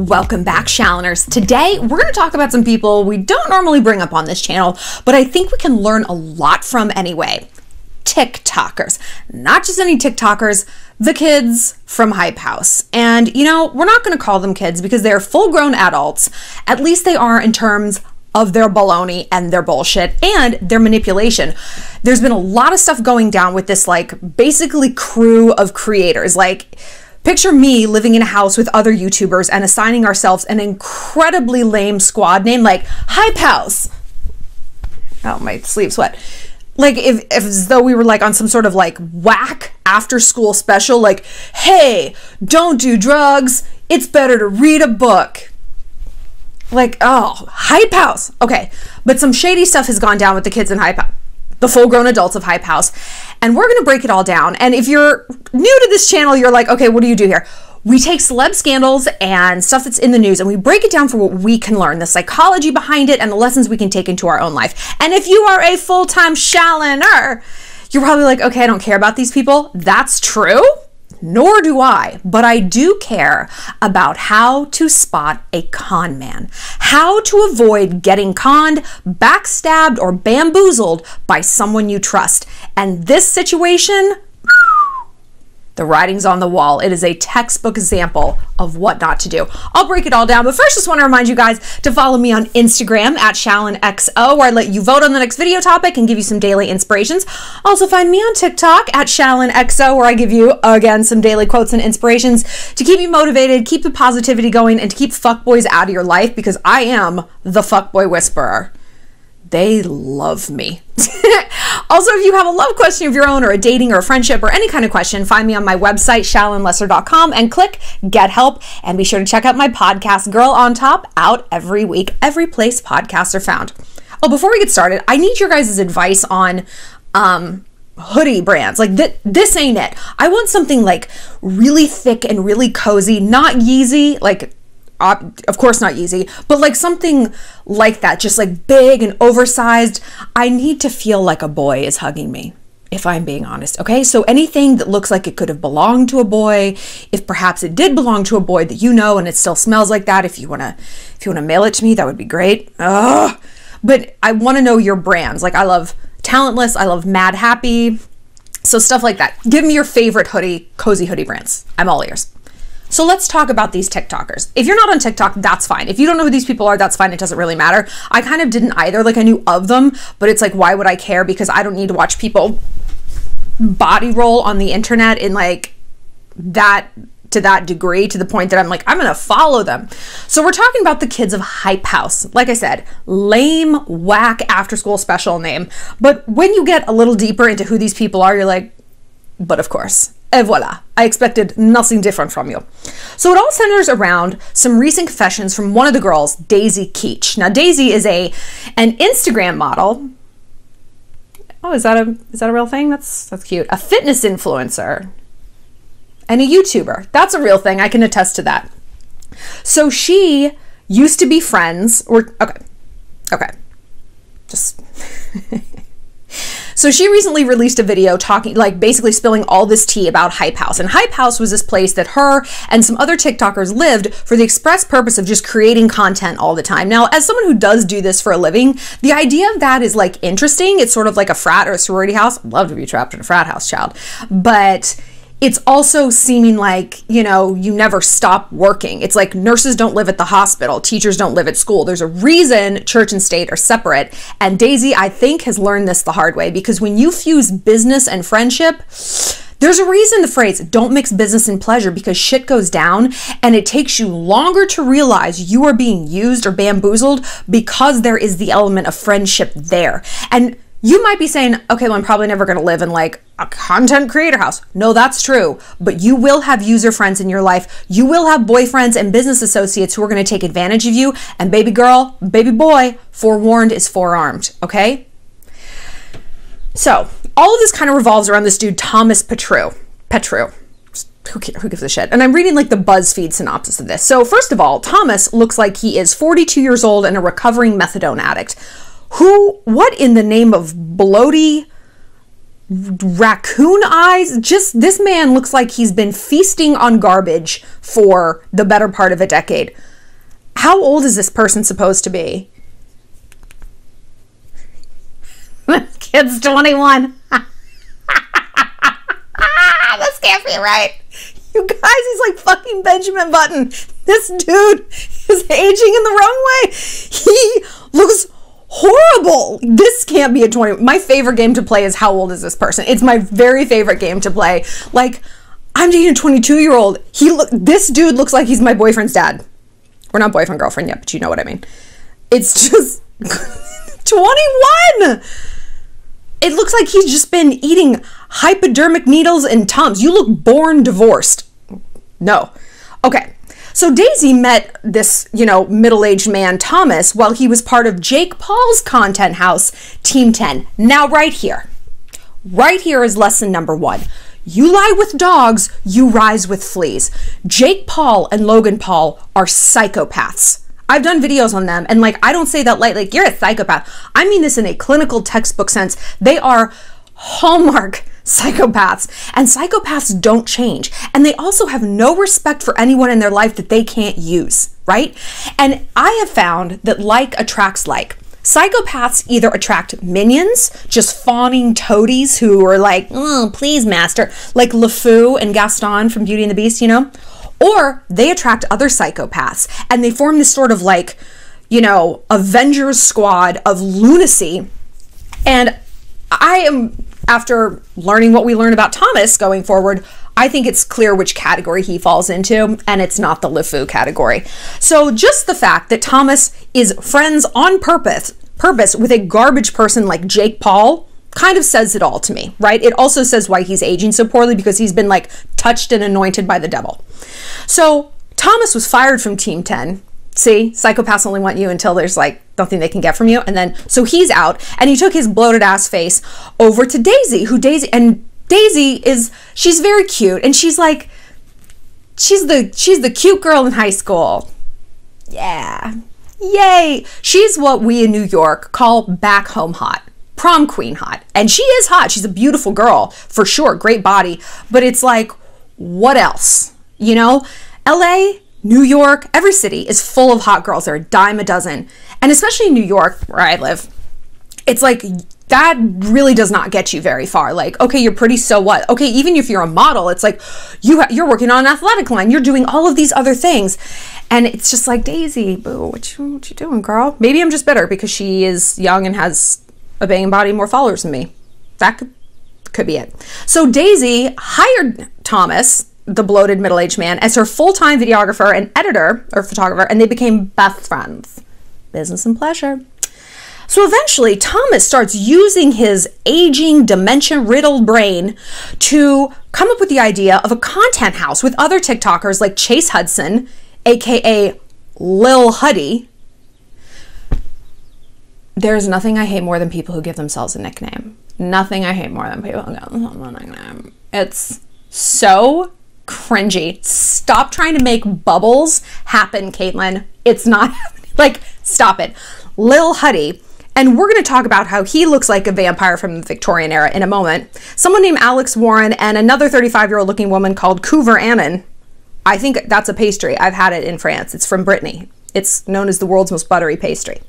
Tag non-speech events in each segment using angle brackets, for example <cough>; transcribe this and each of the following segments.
Welcome back, Shalloners. Today, we're going to talk about some people we don't normally bring up on this channel, but I think we can learn a lot from anyway. TikTokers. Not just any TikTokers, the kids from Hype House. And, you know, we're not going to call them kids because they're full grown adults. At least they are in terms of their baloney and their bullshit and their manipulation. There's been a lot of stuff going down with this, like, basically crew of creators. Like, Picture me living in a house with other YouTubers and assigning ourselves an incredibly lame squad name like Hype House. Oh, my sleeves wet. Like if, if as though we were like on some sort of like whack after school special, like, hey, don't do drugs. It's better to read a book. Like, oh, Hype House. Okay. But some shady stuff has gone down with the kids in Hype House the full grown adults of Hype House. And we're going to break it all down. And if you're new to this channel, you're like, okay, what do you do here? We take celeb scandals and stuff that's in the news and we break it down for what we can learn, the psychology behind it and the lessons we can take into our own life. And if you are a full time Shalloner, you're probably like, okay, I don't care about these people. That's true nor do I, but I do care about how to spot a con man, how to avoid getting conned, backstabbed, or bamboozled by someone you trust. And this situation the writing's on the wall. It is a textbook example of what not to do. I'll break it all down, but first just want to remind you guys to follow me on Instagram at ShallonXO, where I let you vote on the next video topic and give you some daily inspirations. Also find me on TikTok at ShallonXO, where I give you, again, some daily quotes and inspirations to keep you motivated, keep the positivity going, and to keep fuckboys out of your life because I am the fuckboy whisperer they love me. <laughs> also, if you have a love question of your own or a dating or a friendship or any kind of question, find me on my website, shallonlester.com and click get help. And be sure to check out my podcast, Girl on Top, out every week, every place podcasts are found. Oh, before we get started, I need your guys' advice on um, hoodie brands. Like th- this ain't it. I want something like really thick and really cozy, not Yeezy, like of course not easy, but like something like that, just like big and oversized. I need to feel like a boy is hugging me, if I'm being honest. Okay, so anything that looks like it could have belonged to a boy, if perhaps it did belong to a boy that you know and it still smells like that, if you wanna, if you wanna mail it to me, that would be great. Ugh. But I want to know your brands. Like I love Talentless, I love Madhappy. so stuff like that. Give me your favorite hoodie, cozy hoodie brands. I'm all ears. So let's talk about these TikTokers. If you're not on TikTok, that's fine. If you don't know who these people are, that's fine. It doesn't really matter. I kind of didn't either. Like I knew of them, but it's like, why would I care? Because I don't need to watch people body roll on the internet in like that to that degree to the point that I'm like, I'm gonna follow them. So we're talking about the kids of Hype House. Like I said, lame, whack after school special name. But when you get a little deeper into who these people are, you're like, but of course. Et voila, I expected nothing different from you. So it all centers around some recent confessions from one of the girls, Daisy Keech. Now Daisy is a an Instagram model. Oh, is that a is that a real thing? That's that's cute. A fitness influencer and a YouTuber. That's a real thing. I can attest to that. So she used to be friends or okay. Okay. Just <laughs> So she recently released a video talking, like basically spilling all this tea about Hype House. And Hype House was this place that her and some other TikTokers lived for the express purpose of just creating content all the time. Now, as someone who does do this for a living, the idea of that is like interesting. It's sort of like a frat or a sorority house. I'd love to be trapped in a frat house, child. But it's also seeming like, you know, you never stop working. It's like nurses don't live at the hospital, teachers don't live at school. There's a reason church and state are separate. And Daisy, I think, has learned this the hard way because when you fuse business and friendship, there's a reason the phrase don't mix business and pleasure because shit goes down and it takes you longer to realize you are being used or bamboozled because there is the element of friendship there. And you might be saying, okay, well, I'm probably never going to live in like a content creator house. No, that's true. But you will have user friends in your life. You will have boyfriends and business associates who are going to take advantage of you. And baby girl, baby boy, forewarned is forearmed. Okay? So, all of this kind of revolves around this dude, Thomas Petrou. Petrou. Who, who gives a shit? And I'm reading like the BuzzFeed synopsis of this. So, first of all, Thomas looks like he is 42 years old and a recovering methadone addict who, what in the name of bloaty raccoon eyes? Just this man looks like he's been feasting on garbage for the better part of a decade. How old is this person supposed to be? this <laughs> kid's 21. <laughs> this can't be right. You guys, he's like fucking Benjamin Button. This dude is aging in the wrong way. He looks horrible. This can't be a 20. My favorite game to play is How Old Is This Person? It's my very favorite game to play. Like, I'm dating a 22 year old. He look. This dude looks like he's my boyfriend's dad. We're not boyfriend girlfriend yet, but you know what I mean. It's just <laughs> 21. It looks like he's just been eating hypodermic needles and Tums. You look born divorced. No. Okay. So Daisy met this, you know, middle-aged man Thomas while he was part of Jake Paul's content house, Team 10. Now right here. Right here is lesson number 1. You lie with dogs, you rise with fleas. Jake Paul and Logan Paul are psychopaths. I've done videos on them, and like, I don't say that lightly, like, you're a psychopath. I mean this in a clinical textbook sense. They are hallmark psychopaths, and psychopaths don't change. And they also have no respect for anyone in their life that they can't use, right? And I have found that like attracts like. Psychopaths either attract minions, just fawning toadies who are like, oh, please, master, like LeFou and Gaston from Beauty and the Beast, you know? Or they attract other psychopaths and they form this sort of like, you know, Avengers squad of lunacy. And I am, after learning what we learn about Thomas going forward, I think it's clear which category he falls into, and it's not the LeFou category. So just the fact that Thomas is friends on purpose, purpose with a garbage person like Jake Paul kind of says it all to me, right? It also says why he's aging so poorly because he's been like touched and anointed by the devil. So Thomas was fired from Team 10. See, psychopaths only want you until there's like nothing they can get from you. And then, so he's out and he took his bloated ass face over to Daisy, who Daisy, and Daisy is, she's very cute and she's like, she's the, she's the cute girl in high school. Yeah. Yay. She's what we in New York call back home hot prom queen hot. And she is hot. She's a beautiful girl for sure. Great body. But it's like, what else? You know, LA, New York, every city is full of hot girls. They're a dime a dozen. And especially in New York, where I live, it's like that really does not get you very far. Like, okay, you're pretty, so what? Okay, even if you're a model, it's like you you're working on an athletic line, you're doing all of these other things, and it's just like Daisy, boo, what you what you doing, girl? Maybe I'm just bitter because she is young and has a banging body, more followers than me. That could, could be it. So Daisy hired Thomas, the bloated middle aged man, as her full time videographer and editor or photographer, and they became best friends. Business and pleasure. So eventually, Thomas starts using his aging, dementia riddled brain to come up with the idea of a content house with other TikTokers like Chase Hudson, aka Lil Huddy, there's nothing I hate more than people who give themselves a nickname. Nothing I hate more than people who give themselves a nickname. It's so cringy. Stop trying to make bubbles happen, Caitlin. It's not <laughs> like stop it. Lil Huddy. And we're going to talk about how he looks like a vampire from the Victorian era in a moment. Someone named Alex Warren and another 35 year old looking woman called Kouvr Annon. I think that's a pastry. I've had it in France. It's from Brittany. It's known as the world's most buttery pastry.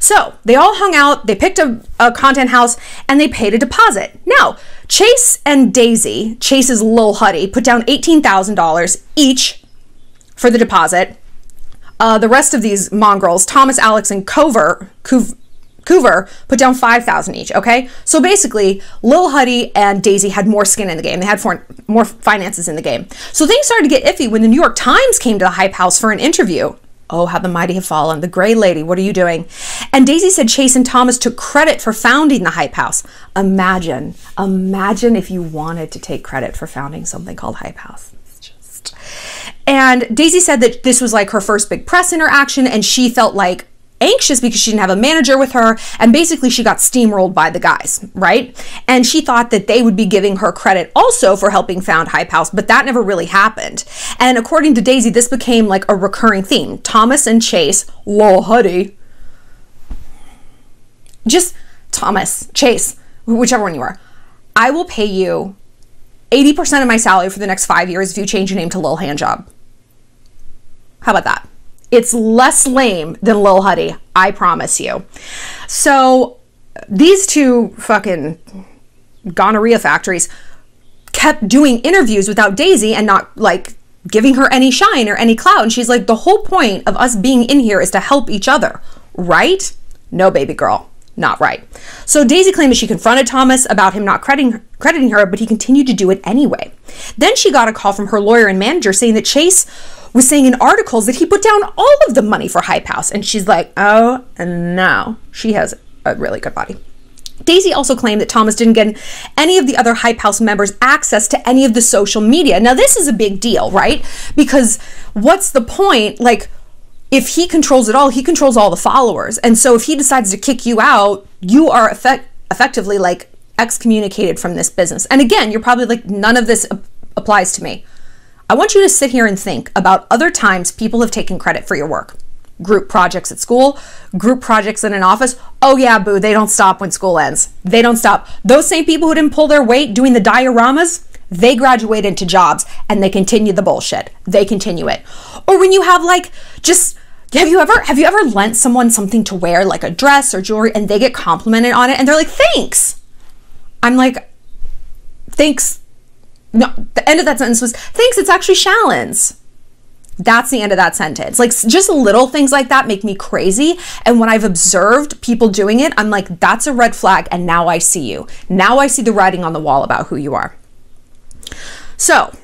So they all hung out, they picked a, a, content house, and they paid a deposit. Now, Chase and Daisy, Chase's Lil Huddy, put down $18,000 each for the deposit. Uh, the rest of these mongrels, Thomas, Alex, and Cover, Kouvr, put down 5000 each, okay? So basically, Lil Huddy and Daisy had more skin in the game. They had more, more finances in the game. So things started to get iffy when the New York Times came to the Hype House for an interview. Oh, how the mighty have fallen. The gray lady, what are you doing? And Daisy said Chase and Thomas took credit for founding the Hype House. Imagine, imagine if you wanted to take credit for founding something called Hype House. Just. And Daisy said that this was like her first big press interaction, and she felt like anxious because she didn't have a manager with her and basically she got steamrolled by the guys, right? And she thought that they would be giving her credit also for helping found Hype House, but that never really happened. And according to Daisy, this became like a recurring theme. Thomas and Chase, lol huddy. Just Thomas, Chase, whichever one you are. I will pay you 80% of my salary for the next five years if you change your name to Lil Handjob. How about that? It's less lame than Lil Huddy, I promise you. So these two fucking gonorrhea factories kept doing interviews without Daisy and not like giving her any shine or any clout. And she's like, the whole point of us being in here is to help each other, right? No, baby girl, not right. So Daisy claimed that she confronted Thomas about him not crediting, crediting her, but he continued to do it anyway. Then she got a call from her lawyer and manager saying that Chase was saying in articles that he put down all of the money for Hype House. And she's like, oh, no. She has a really good body. Daisy also claimed that Thomas didn't get any of the other Hype House members access to any of the social media. Now, this is a big deal, right? Because what's the point? Like, if he controls it all, he controls all the followers. And so if he decides to kick you out, you are effect- effectively like excommunicated from this business. And again, you're probably like, none of this applies to me. I want you to sit here and think about other times people have taken credit for your work group projects at school, group projects in an office. Oh, yeah, boo, they don't stop when school ends. They don't stop. Those same people who didn't pull their weight doing the dioramas, they graduate into jobs and they continue the bullshit. They continue it. Or when you have like just have you ever have you ever lent someone something to wear like a dress or jewelry and they get complimented on it and they're like thanks. I'm like thanks. No, the end of that sentence was thanks it's actually Shallon's. That's the end of that sentence. Like just little things like that make me crazy. And when I've observed people doing it, I'm like, that's a red flag. And now I see you. Now I see the writing on the wall about who you are. So,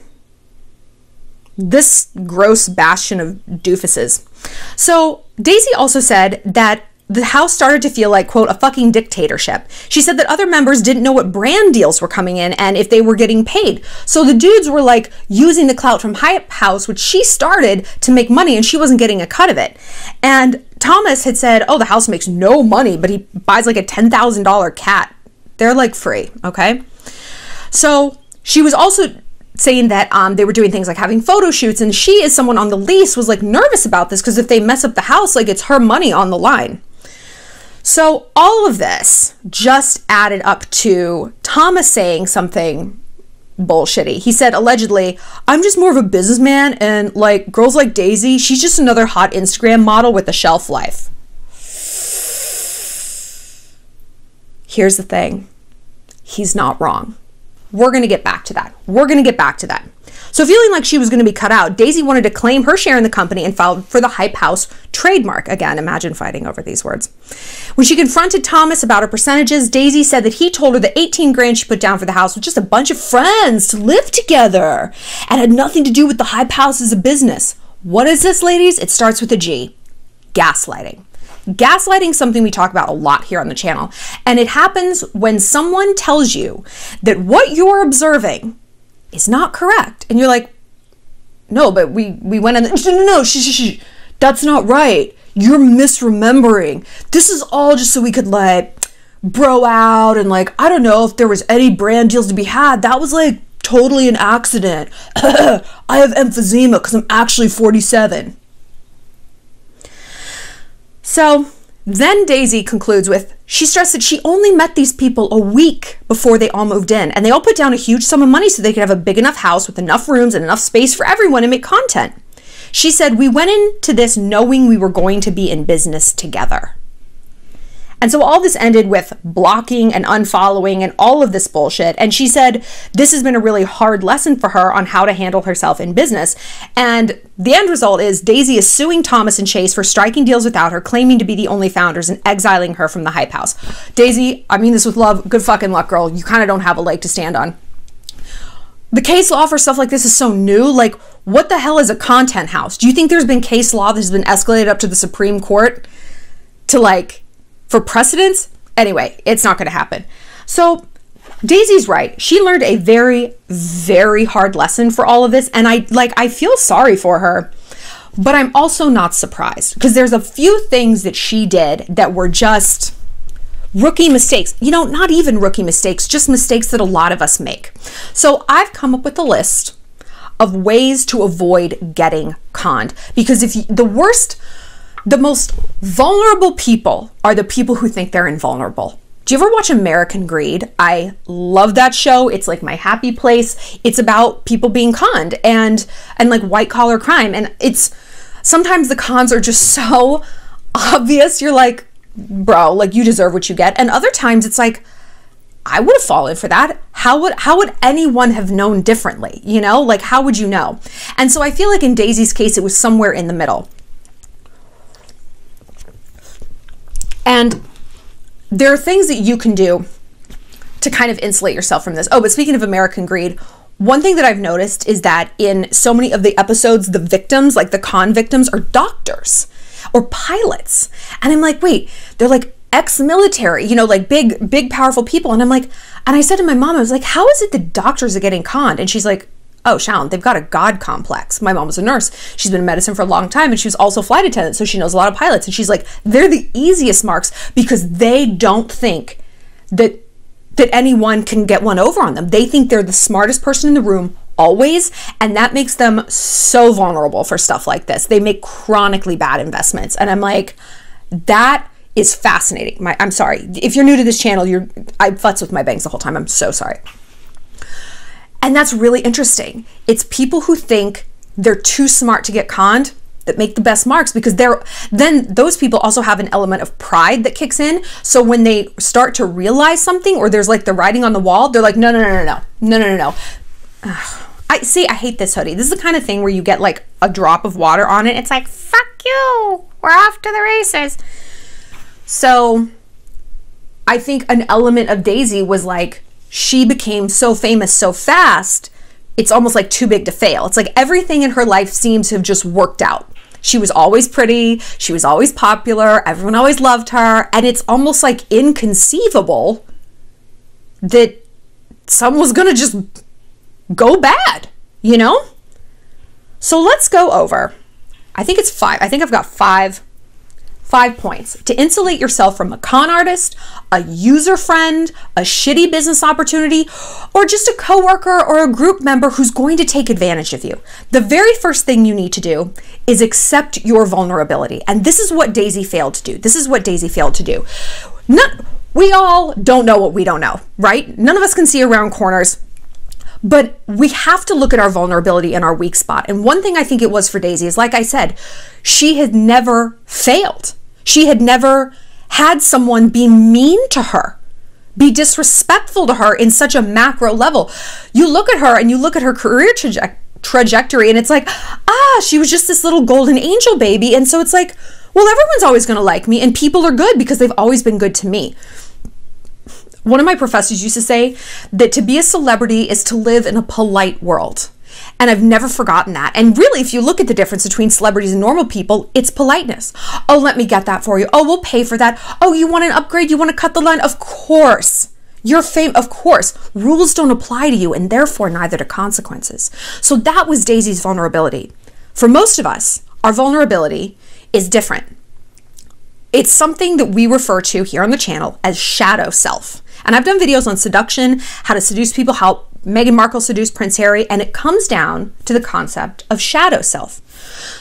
this gross bastion of doofuses. So, Daisy also said that the house started to feel like, quote, a fucking dictatorship. She said that other members didn't know what brand deals were coming in and if they were getting paid. So the dudes were like using the clout from Hype House, which she started to make money and she wasn't getting a cut of it. And Thomas had said, oh, the house makes no money, but he buys like a $10,000 cat. They're like free, okay? So she was also saying that um, they were doing things like having photo shoots and she as someone on the lease was like nervous about this because if they mess up the house like it's her money on the line so all of this just added up to Thomas saying something bullshitty. He said allegedly, I'm just more of a businessman and like girls like Daisy, she's just another hot Instagram model with a shelf life. Here's the thing. He's not wrong. We're going to get back to that. We're going to get back to that. So, feeling like she was going to be cut out, Daisy wanted to claim her share in the company and filed for the Hype House trademark. Again, imagine fighting over these words. When she confronted Thomas about her percentages, Daisy said that he told her the 18 grand she put down for the house was just a bunch of friends to live together and had nothing to do with the Hype House as a business. What is this, ladies? It starts with a G gaslighting. Gaslighting is something we talk about a lot here on the channel, and it happens when someone tells you that what you're observing is not correct. And you're like, no, but we, we went the, no, no, no, that's not right. You're misremembering. This is all just so we could like bro out and like, I don't know if there was any brand deals to be had. That was like totally an accident. <clears throat> I have emphysema because I'm actually 47. So then Daisy concludes with she stressed that she only met these people a week before they all moved in, and they all put down a huge sum of money so they could have a big enough house with enough rooms and enough space for everyone to make content. She said, We went into this knowing we were going to be in business together. And so all this ended with blocking and unfollowing and all of this bullshit. And she said this has been a really hard lesson for her on how to handle herself in business. And the end result is Daisy is suing Thomas and Chase for striking deals without her, claiming to be the only founders and exiling her from the hype house. Daisy, I mean this with love. Good fucking luck, girl. You kind of don't have a leg to stand on. The case law for stuff like this is so new. Like, what the hell is a content house? Do you think there's been case law that has been escalated up to the Supreme Court to like for precedence, anyway, it's not going to happen. So Daisy's right. She learned a very, very hard lesson for all of this. And I like, I feel sorry for her, but I'm also not surprised because there's a few things that she did that were just rookie mistakes. You know, not even rookie mistakes, just mistakes that a lot of us make. So I've come up with a list of ways to avoid getting conned because if you, the worst the most vulnerable people are the people who think they're invulnerable. Do you ever watch American Greed? I love that show. It's like my happy place. It's about people being conned and and like white collar crime and it's sometimes the cons are just so <laughs> obvious. You're like, bro, like you deserve what you get. And other times it's like, I would have fallen for that. How would how would anyone have known differently? You know, like how would you know? And so I feel like in Daisy's case, it was somewhere in the middle. And there are things that you can do to kind of insulate yourself from this. Oh, but speaking of American greed, one thing that I've noticed is that in so many of the episodes, the victims, like the con victims, are doctors or pilots. And I'm like, wait, they're like ex-military, you know, like big, big, powerful people. And I'm like, and I said to my mom, I was like, how is it the doctors are getting conned? And she's like, oh, Shallon, they've got a God complex. My mom was a nurse. She's been in medicine for a long time and she was also a flight attendant. So she knows a lot of pilots. And she's like, they're the easiest marks because they don't think that that anyone can get one over on them. They think they're the smartest person in the room always, and that makes them so vulnerable for stuff like this. They make chronically bad investments. And I'm like, that is fascinating. My, I'm sorry. If you're new to this channel, you're I futz with my bangs the whole time. I'm so sorry. And that's really interesting. It's people who think they're too smart to get conned that make the best marks because they're then those people also have an element of pride that kicks in. So when they start to realize something or there's like the writing on the wall, they're like, no, no, no, no, no, no, no, no, no. I see. I hate this hoodie. This is the kind of thing where you get like a drop of water on it. It's like, fuck you. We're off to the races. So I think an element of Daisy was like, she became so famous so fast it's almost like too big to fail. It's like everything in her life seems to have just worked out. She was always pretty, she was always popular, everyone always loved her, and it's almost like inconceivable that someone was gonna just go bad, you know? So let's go over. I think it's five. I think I've got five Five points to insulate yourself from a con artist, a user friend, a shitty business opportunity, or just a coworker or a group member who's going to take advantage of you. The very first thing you need to do is accept your vulnerability. And this is what Daisy failed to do. This is what Daisy failed to do. Not, we all don't know what we don't know, right? None of us can see around corners. But we have to look at our vulnerability and our weak spot. And one thing I think it was for Daisy is, like I said, she had never failed. She had never had someone be mean to her, be disrespectful to her in such a macro level. You look at her and you look at her career traje- trajectory, and it's like, ah, she was just this little golden angel baby. And so it's like, well, everyone's always going to like me, and people are good because they've always been good to me. One of my professors used to say that to be a celebrity is to live in a polite world. And I've never forgotten that. And really, if you look at the difference between celebrities and normal people, it's politeness. Oh, let me get that for you. Oh, we'll pay for that. Oh, you want an upgrade? You want to cut the line? Of course. Your fame, of course, rules don't apply to you and therefore neither do consequences. So that was Daisy's vulnerability. For most of us, our vulnerability is different. It's something that we refer to here on the channel as shadow self. And I've done videos on seduction, how to seduce people, how Meghan Markle seduced Prince Harry, and it comes down to the concept of shadow self.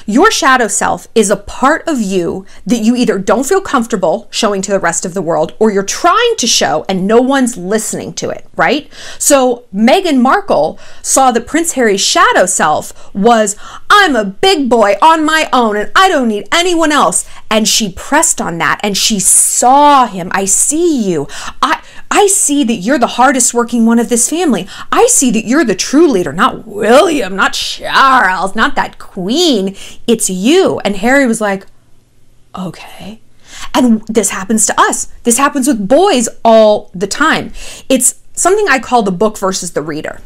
Your shadow self is a part of you that you either don't feel comfortable showing to the rest of the world or you're trying to show and no one's listening to it, right? So Meghan Markle saw that Prince Harry's shadow self was, I'm a big boy on my own and I don't need anyone else. And she pressed on that and she saw him. I see you. I I see that you're the hardest working one of this family. I see that you're the true leader, not William, not Charles, not that queen. It's you. And Harry was like, okay. And this happens to us. This happens with boys all the time. It's something I call the book versus the reader.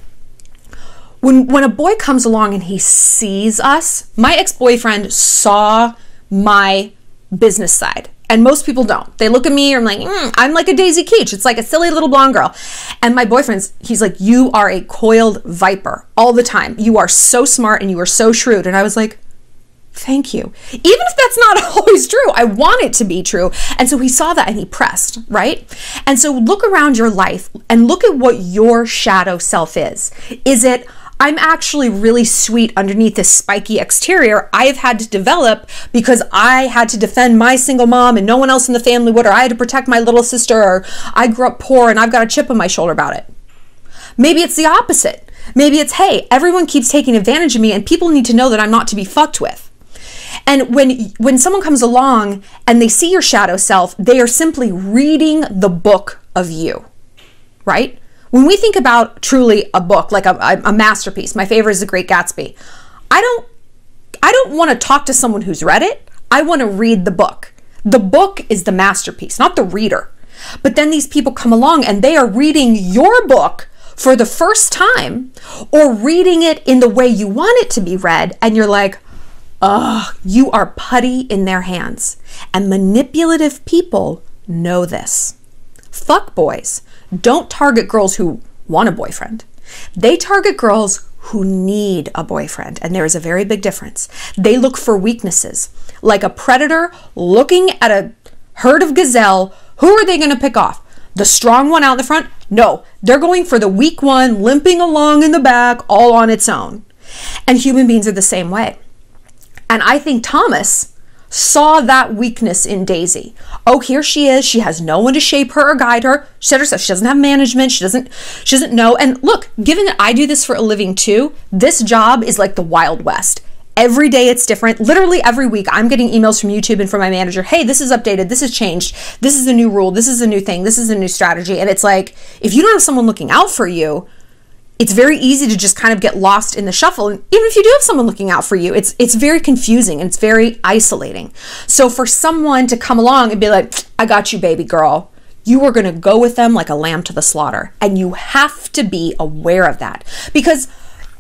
When, when a boy comes along and he sees us, my ex boyfriend saw my business side and most people don't. They look at me, and I'm like, mm, I'm like a Daisy Keech. It's like a silly little blonde girl. And my boyfriend's, he's like, you are a coiled viper all the time. You are so smart and you are so shrewd. And I was like, thank you. Even if that's not <laughs> always true, I want it to be true. And so he saw that and he pressed, right? And so look around your life and look at what your shadow self is. Is it, I'm actually really sweet underneath this spiky exterior I have had to develop because I had to defend my single mom and no one else in the family would, or I had to protect my little sister, or I grew up poor and I've got a chip on my shoulder about it. Maybe it's the opposite. Maybe it's, hey, everyone keeps taking advantage of me and people need to know that I'm not to be fucked with. And when when someone comes along and they see your shadow self, they are simply reading the book of you. Right? When we think about truly a book, like a, a masterpiece, my favorite is The Great Gatsby. I don't I don't want to talk to someone who's read it. I want to read the book. The book is the masterpiece, not the reader. But then these people come along and they are reading your book for the first time or reading it in the way you want it to be read. And you're like, ugh, you are putty in their hands. And manipulative people know this. Fuck boys don't target girls who want a boyfriend. They target girls who need a boyfriend, and there is a very big difference. They look for weaknesses. Like a predator looking at a herd of gazelle, who are they going to pick off? The strong one out in the front? No, they're going for the weak one limping along in the back all on its own. And human beings are the same way. And I think Thomas saw that weakness in Daisy. Oh, here she is. She has no one to shape her or guide her. She said herself, she doesn't have management. She doesn't, she doesn't know. And look, given that I do this for a living too, this job is like the Wild West. Every day it's different. Literally every week, I'm getting emails from YouTube and from my manager. Hey, this is updated. This has changed. This is a new rule. This is a new thing. This is a new strategy. And it's like, if you don't have someone looking out for you, it's very easy to just kind of get lost in the shuffle. And even if you do have someone looking out for you, it's it's very confusing and it's very isolating. So for someone to come along and be like, "I got you, baby girl," you are going to go with them like a lamb to the slaughter, and you have to be aware of that because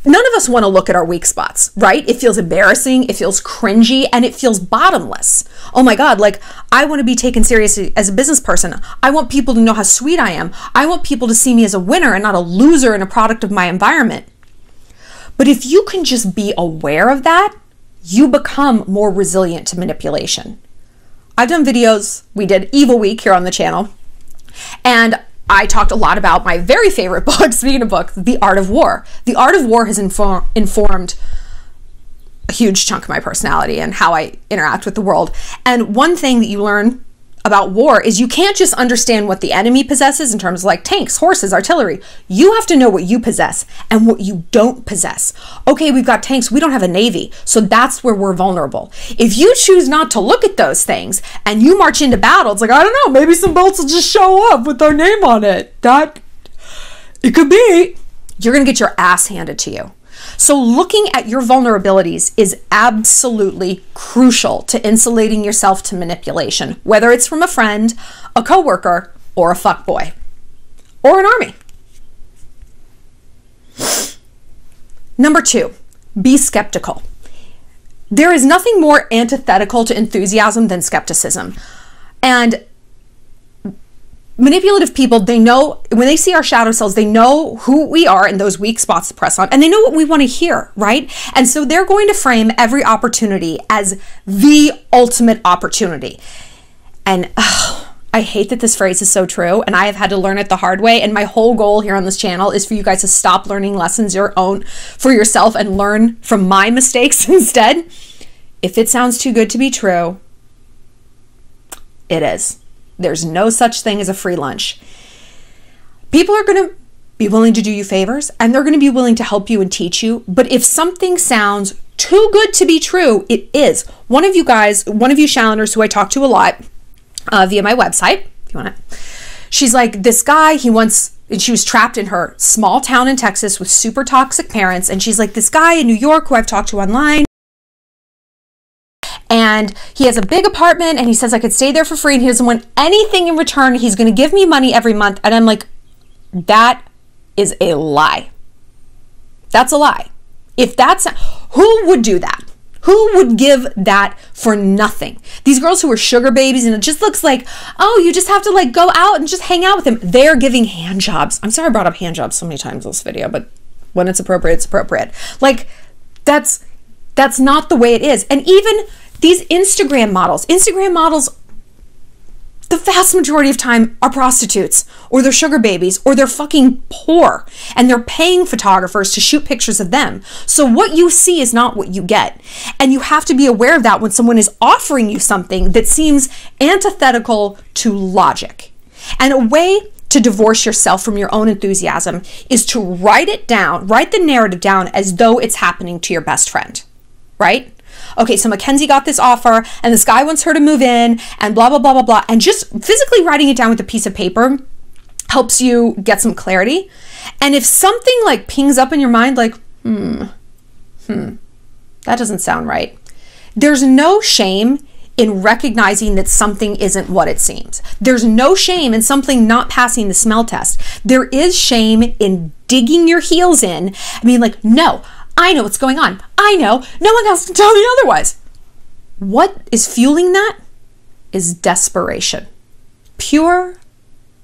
none of us want to look at our weak spots, right? It feels embarrassing, it feels cringy, and it feels bottomless. Oh my God, like I want to be taken seriously as a business person. I want people to know how sweet I am. I want people to see me as a winner and not a loser and a product of my environment. But if you can just be aware of that, you become more resilient to manipulation. I've done videos, we did Evil Week here on the channel, and I talked a lot about my very favorite <laughs> book, speaking of book, The Art of War. The Art of War has inform- informed a huge chunk of my personality and how I interact with the world. And one thing that you learn about war is you can't just understand what the enemy possesses in terms of like tanks, horses, artillery. You have to know what you possess and what you don't possess. Okay, we've got tanks, we don't have a navy, so that's where we're vulnerable. If you choose not to look at those things and you march into battle, it's like, I don't know, maybe some boats will just show up with our name on it. That it could be. You're going to get your ass handed to you. So, looking at your vulnerabilities is absolutely crucial to insulating yourself to manipulation, whether it's from a friend, a coworker, or a fuckboy, or an army. Number two, be skeptical. There is nothing more antithetical to enthusiasm than skepticism. And manipulative people they know when they see our shadow selves they know who we are and those weak spots to press on and they know what we want to hear right and so they're going to frame every opportunity as the ultimate opportunity and I hate that this phrase is so true, and I have had to learn it the hard way. And my whole goal here on this channel is for you guys to stop learning lessons your own for yourself and learn from my mistakes <laughs> instead. If it sounds too good to be true, it is. There's no such thing as a free lunch. People are going to be willing to do you favors and they're going to be willing to help you and teach you. But if something sounds too good to be true, it is. One of you guys, one of you Shalloners who I talk to a lot uh, via my website, if you want it, she's like, this guy, he wants, and she was trapped in her small town in Texas with super toxic parents. And she's like, this guy in New York who I've talked to online, and he has a big apartment and he says I could stay there for free and he doesn't want anything in return. He's going to give me money every month. And I'm like, that is a lie. That's a lie. If that's who would do that? Who would give that for nothing? These girls who are sugar babies and it just looks like, oh, you just have to like go out and just hang out with him. They're giving hand jobs. I'm sorry I brought up hand jobs so many times in this video, but when it's appropriate, it's appropriate. Like that's that's not the way it is. And even these Instagram models, Instagram models, the vast majority of time are prostitutes or they're sugar babies or they're fucking poor and they're paying photographers to shoot pictures of them. So what you see is not what you get. And you have to be aware of that when someone is offering you something that seems antithetical to logic. And a way to divorce yourself from your own enthusiasm is to write it down, write the narrative down as though it's happening to your best friend, right? Okay, so Mackenzie got this offer and this guy wants her to move in and blah, blah, blah, blah, blah. And just physically writing it down with a piece of paper helps you get some clarity. And if something like pings up in your mind, like, hmm, hmm, that doesn't sound right, there's no shame in recognizing that something isn't what it seems. There's no shame in something not passing the smell test. There is shame in digging your heels in. I mean, like, no, I know what's going on. I know. No one else can tell me otherwise. What is fueling that is desperation. Pure,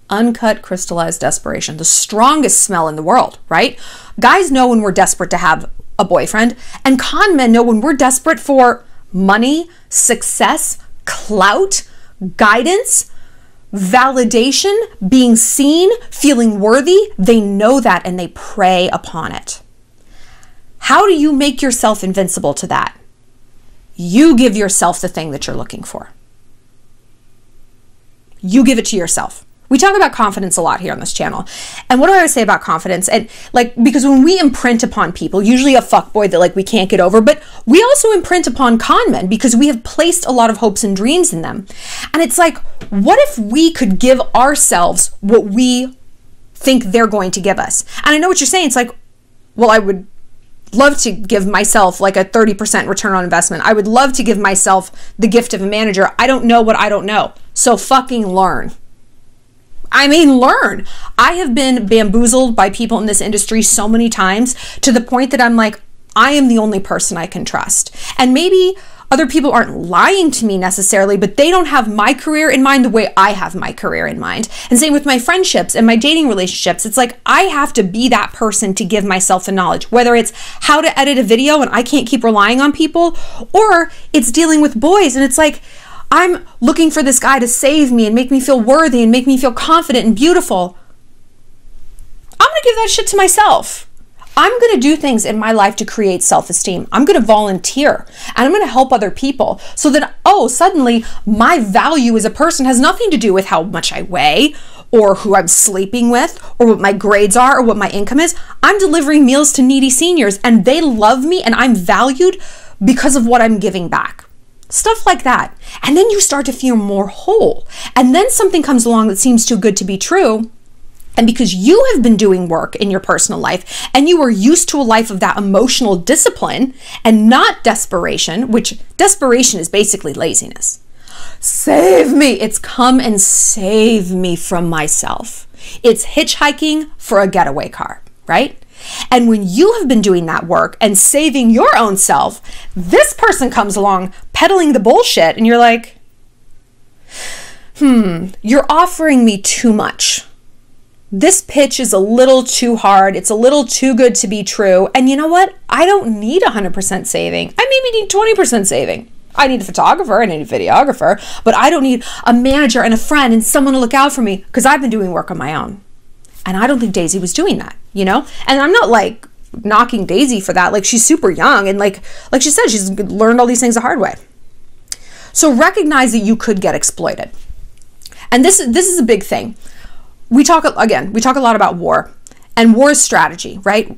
uncut, crystallized desperation. The strongest smell in the world, right? Guys know when we're desperate to have a boyfriend, and con men know when we're desperate for money, success, clout, guidance, validation, being seen, feeling worthy, they know that and they prey upon it. How do you make yourself invincible to that? You give yourself the thing that you're looking for. You give it to yourself. We talk about confidence a lot here on this channel. And what do I say about confidence? And like, because when we imprint upon people, usually a fuckboy that like we can't get over, but we also imprint upon con men because we have placed a lot of hopes and dreams in them. And it's like, what if we could give ourselves what we think they're going to give us? And I know what you're saying. It's like, well, I would love to give myself like a 30% return on investment. I would love to give myself the gift of a manager. I don't know what I don't know. So fucking learn. I mean, learn. I have been bamboozled by people in this industry so many times to the point that I'm like, I am the only person I can trust. And maybe other people aren't lying to me necessarily, but they don't have my career in mind the way I have my career in mind. And same with my friendships and my dating relationships. It's like I have to be that person to give myself the knowledge, whether it's how to edit a video and I can't keep relying on people, or it's dealing with boys and it's like, I'm looking for this guy to save me and make me feel worthy and make me feel confident and beautiful. I'm to give that shit to myself. I'm going to do things in my life to create self esteem. I'm going to volunteer and I'm going to help other people so that, oh, suddenly my value as a person has nothing to do with how much I weigh or who I'm sleeping with or what my grades are or what my income is. I'm delivering meals to needy seniors and they love me and I'm valued because of what I'm giving back. Stuff like that. And then you start to feel more whole. And then something comes along that seems too good to be true. And because you have been doing work in your personal life and you are used to a life of that emotional discipline and not desperation, which desperation is basically laziness. Save me. It's come and save me from myself. It's hitchhiking for a getaway car, right? And when you have been doing that work and saving your own self, this person comes along peddling the bullshit, and you're like, hmm, you're offering me too much. This pitch is a little too hard. It's a little too good to be true. And you know what? I don't need 100% saving. I maybe need 20% saving. I need a photographer, I need a videographer, but I don't need a manager and a friend and someone to look out for me because I've been doing work on my own. And I don't think Daisy was doing that, you know? And I'm not like knocking Daisy for that. Like she's super young and like like she said, she's learned all these things the hard way. So recognize that you could get exploited. And this is this is a big thing. We talk again, we talk a lot about war and war is strategy, right?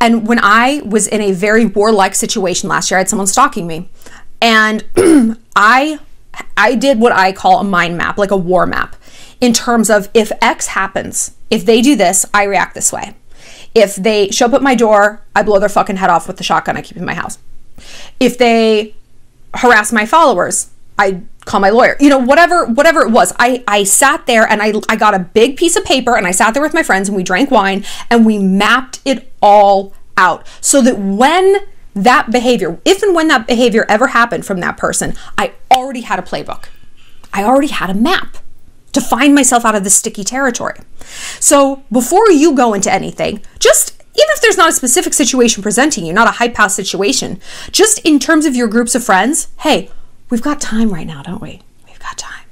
And when I was in a very warlike situation last year, I had someone stalking me. And <clears throat> I I did what I call a mind map, like a war map, in terms of if X happens, if they do this, I react this way. If they show up at my door, I blow their fucking head off with the shotgun I keep in my house. If they harass my followers, I call my lawyer. You know, whatever whatever it was. I I sat there and I I got a big piece of paper and I sat there with my friends and we drank wine and we mapped it all out so that when that behavior, if and when that behavior ever happened from that person, I already had a playbook. I already had a map to find myself out of this sticky territory. So before you go into anything, just even if there's not a specific situation presenting you, not a high pass situation, just in terms of your groups of friends, hey, we've got time right now, don't we? We've got time.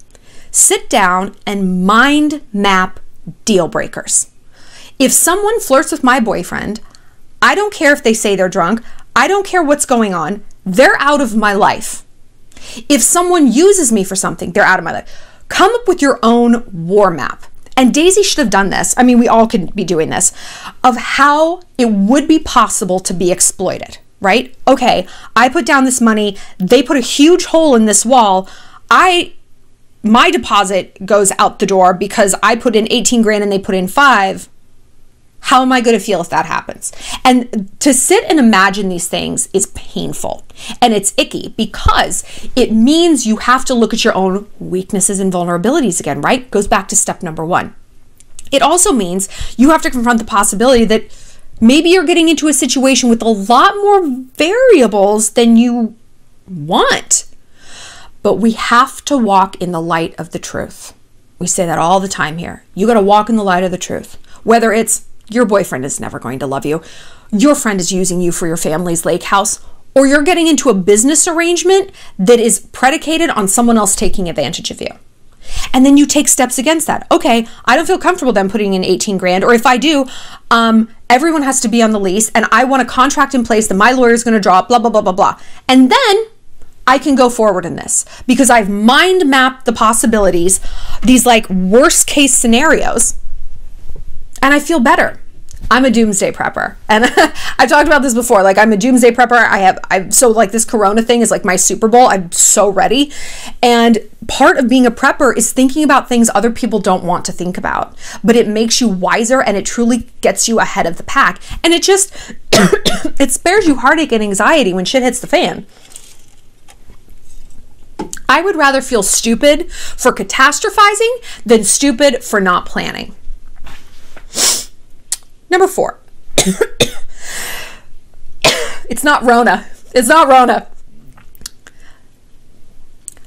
Sit down and mind map deal breakers. If someone flirts with my boyfriend, I don't care if they say they're drunk, I don't care what's going on, they're out of my life. If someone uses me for something, they're out of my life. Come up with your own war map. And Daisy should have done this. I mean, we all could be doing this of how it would be possible to be exploited. Right? Okay, I put down this money, they put a huge hole in this wall. I my deposit goes out the door because I put in 18 grand and they put in 5. How am I going to feel if that happens? And to sit and imagine these things is painful and it's icky because it means you have to look at your own weaknesses and vulnerabilities again, right? Goes back to step number one. It also means you have to confront the possibility that maybe you're getting into a situation with a lot more variables than you want. But we have to walk in the light of the truth. We say that all the time here. You got to walk in the light of the truth. Whether it's your boyfriend is never going to love you, your friend is using you for your family's lake house, or you're getting into a business arrangement that is predicated on someone else taking advantage of you. And then you take steps against that. Okay, I don't feel comfortable then putting in 18 grand, or if I do, um, everyone has to be on the lease, and I want a contract in place that my lawyer is going to draw, blah, blah, blah, blah, blah. And then I can go forward in this because I've mind mapped the possibilities, these like worst case scenarios, and I feel better. I'm a doomsday prepper. And <laughs> I've talked about this before. Like I'm a doomsday prepper. I have I so like this corona thing is like my Super Bowl. I'm so ready. And part of being a prepper is thinking about things other people don't want to think about. But it makes you wiser and it truly gets you ahead of the pack. And it just <coughs> it spares you heartache and anxiety when shit hits the fan. I would rather feel stupid for catastrophizing than stupid for not planning. Number four. <coughs> it's not Rona. It's not Rona.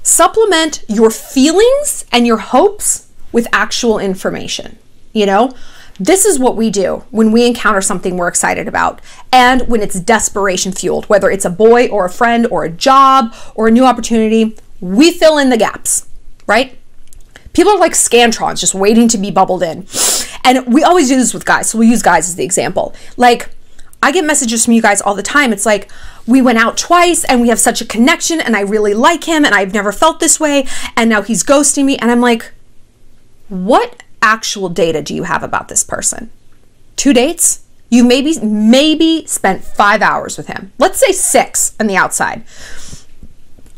Supplement your feelings and your hopes with actual information. You know, this is what we do when we encounter something we're excited about and when it's desperation fueled, whether it's a boy or a friend or a job or a new opportunity, we fill in the gaps, right? People are like scantrons just waiting to be bubbled in. And we always do this with guys. So we'll use guys as the example. Like, I get messages from you guys all the time. It's like, we went out twice and we have such a connection and I really like him and I've never felt this way. And now he's ghosting me. And I'm like, what actual data do you have about this person? Two dates? You maybe maybe spent five hours with him. Let's say six on the outside.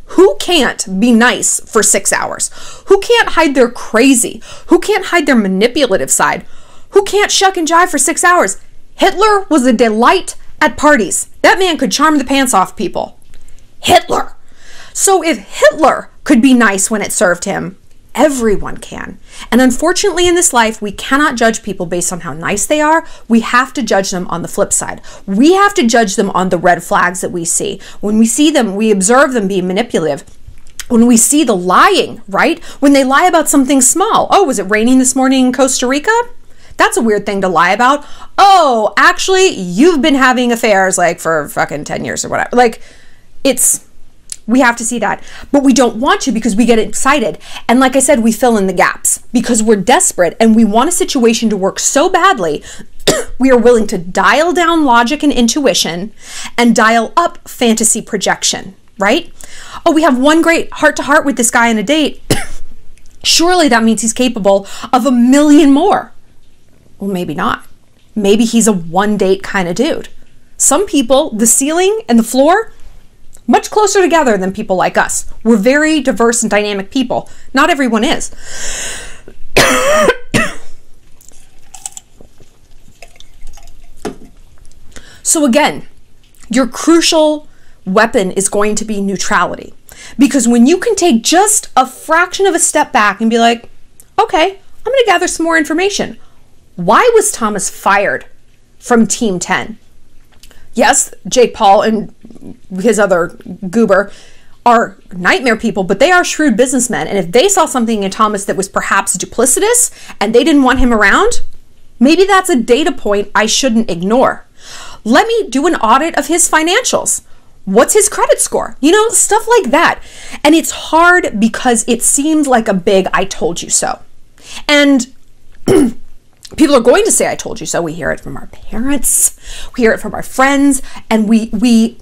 Who can't be nice for six hours? Who can't hide their crazy? Who can't hide their manipulative side? Who can't shuck and jive for six hours? Hitler was a delight at parties. That man could charm the pants off people. Hitler. So if Hitler could be nice when it served him, Everyone can. And unfortunately, in this life, we cannot judge people based on how nice they are. We have to judge them on the flip side. We have to judge them on the red flags that we see. When we see them, we observe them being manipulative when we see the lying, right? When they lie about something small. Oh, was it raining this morning in Costa Rica? That's a weird thing to lie about. Oh, actually, you've been having affairs like for fucking 10 years or whatever. Like, it's we have to see that. But we don't want to because we get excited. And like I said, we fill in the gaps because we're desperate and we want a situation to work so badly. <coughs> we are willing to dial down logic and intuition and dial up fantasy projection, right? Oh, we have one great heart to heart with this guy on a date. <coughs> Surely that means he's capable of a million more. Well, maybe not. Maybe he's a one date kind of dude. Some people, the ceiling and the floor much closer together than people like us. We're very diverse and dynamic people. Not everyone is. <coughs> so, again, your crucial weapon is going to be neutrality. Because when you can take just a fraction of a step back and be like, okay, I'm going to gather some more information. Why was Thomas fired from Team 10? Yes, Jake Paul and his other goober are nightmare people, but they are shrewd businessmen. And if they saw something in Thomas that was perhaps duplicitous and they didn't want him around, maybe that's a data point I shouldn't ignore. Let me do an audit of his financials. What's his credit score? You know, stuff like that. And it's hard because it seems like a big I told you so. And <clears throat> people are going to say i told you so we hear it from our parents we hear it from our friends and we we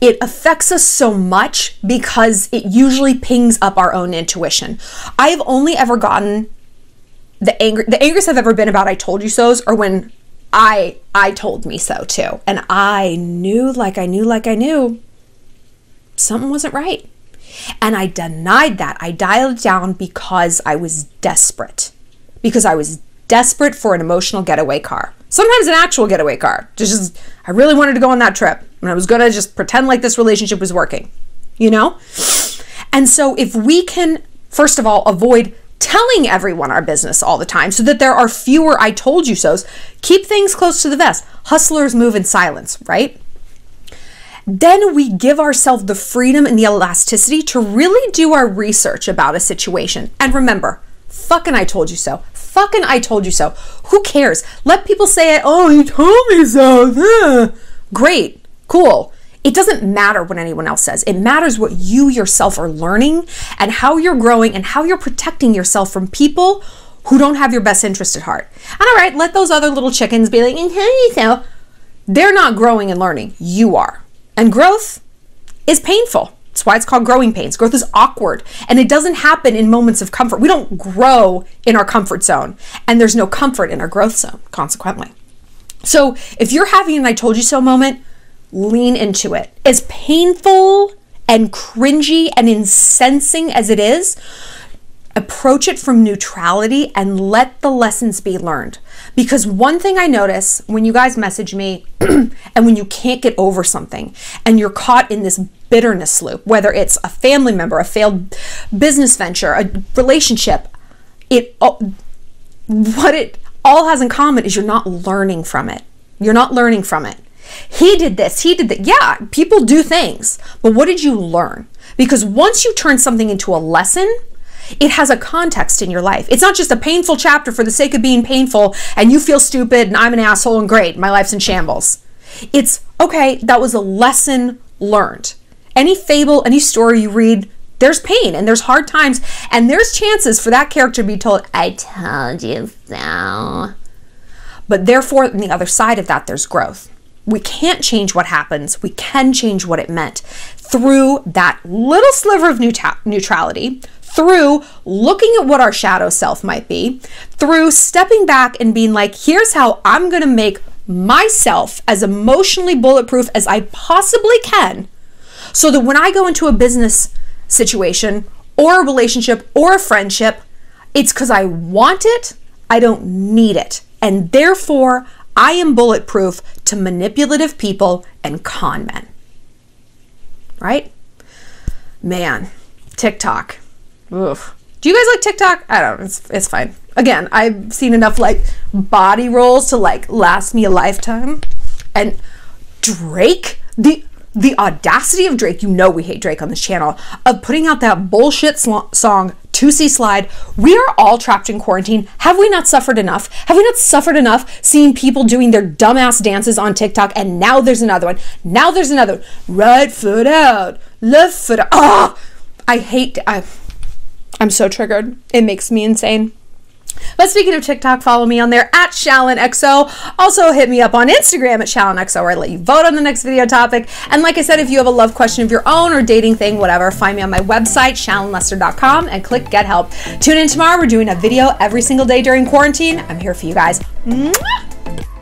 it affects us so much because it usually pings up our own intuition. I've only ever gotten the anger the angriest I've ever been about I told you so's or when I I told me so too. And I knew like I knew like I knew something wasn't right. And I denied that. I dialed down because I was desperate. Because I was desperate for an emotional getaway car. Sometimes an actual getaway car. Just I really wanted to go on that trip. And I was going to just pretend like this relationship was working. You know? And so if we can first of all avoid telling everyone our business all the time so that there are fewer I told you so's. Keep things close to the vest. Hustlers move in silence, right? Then we give ourselves the freedom and the elasticity to really do our research about a situation. And remember, fucking I told you so. Fucking I told you so. Who cares? Let people say it. Oh, you told me so. Great. Cool. It doesn't matter what anyone else says. It matters what you yourself are learning and how you're growing and how you're protecting yourself from people who don't have your best interest at heart. And all right, let those other little chickens be like, so. They're not growing and learning. You are. And growth is painful. That's why it's called growing pains. Growth is awkward and it doesn't happen in moments of comfort. We don't grow in our comfort zone and there's no comfort in our growth zone, consequently. So if you're having an I told you so moment, lean into it. As painful and cringy and incensing as it is, approach it from neutrality and let the lessons be learned. Because one thing I notice when you guys message me <clears throat> and when you can't get over something and you're caught in this bitterness loop, whether it's a family member, a failed business venture, a relationship, it what it all has in common is you're not learning from it. You're not learning from it. He did this, he did that. Yeah, people do things, but what did you learn? Because once you turn something into a lesson, it has a context in your life. It's not just a painful chapter for the sake of being painful and you feel stupid and I'm an asshole and great, my life's in shambles. It's okay, that was a lesson learned. Any fable, any story you read, there's pain and there's hard times and there's chances for that character to be told, I told you so. But therefore, on the other side of that, there's growth we can't change what happens. We can change what it meant through that little sliver of neutrality, through looking at what our shadow self might be, through stepping back and being like, here's how I'm going to make myself as emotionally bulletproof as I possibly can so that when I go into a business situation or a relationship or a friendship, it's because I want it, I don't need it. And therefore, I am bulletproof to manipulative people and con men. Right? Man, TikTok. Oof. Do you guys like TikTok? I don't. It's it's fine. Again, I've seen enough like body rolls to like last me a lifetime. And Drake, the the audacity of Drake, you know we hate Drake on this channel, of putting out that bullshit sl- song Toosie Slide. We are all trapped in quarantine. Have we not suffered enough? Have we not suffered enough seeing people doing their dumbass dances on TikTok? And now there's another one. Now there's another. Right foot out, left foot out. Ah, I hate. I, I'm so triggered. It makes me insane. But speaking of TikTok, follow me on there at ShallonXO. Also, hit me up on Instagram at ShallonXO where I let you vote on the next video topic. And like I said, if you have a love question of your own or dating thing, whatever, find me on my website, ShallonLester.com, and click Get Help. Tune in tomorrow. We're doing a video every single day during quarantine. I'm here for you guys. Mwah!